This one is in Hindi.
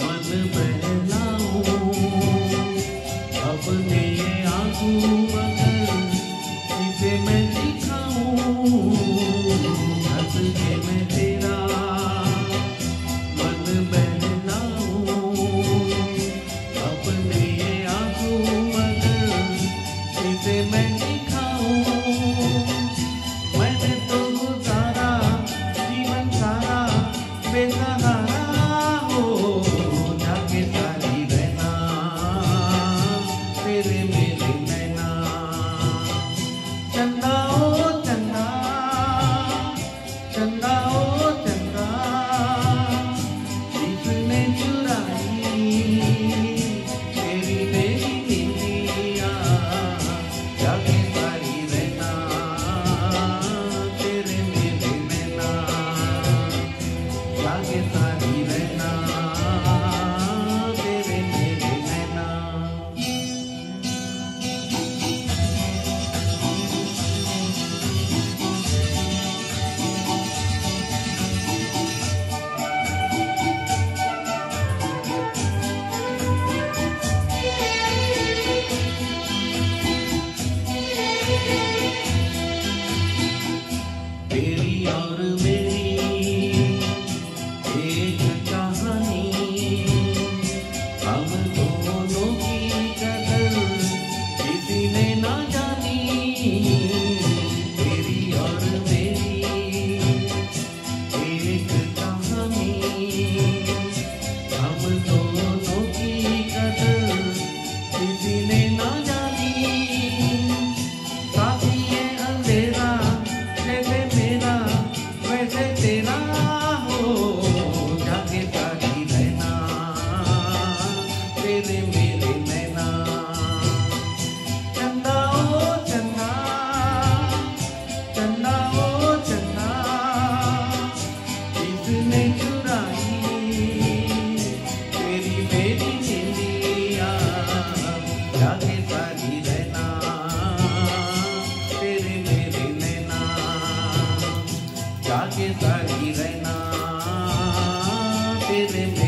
मन बहलाऊं। अपने आँसू मगर इसे मैं दिखाऊँ। Pakistan. जाके सारी रहना तेरे में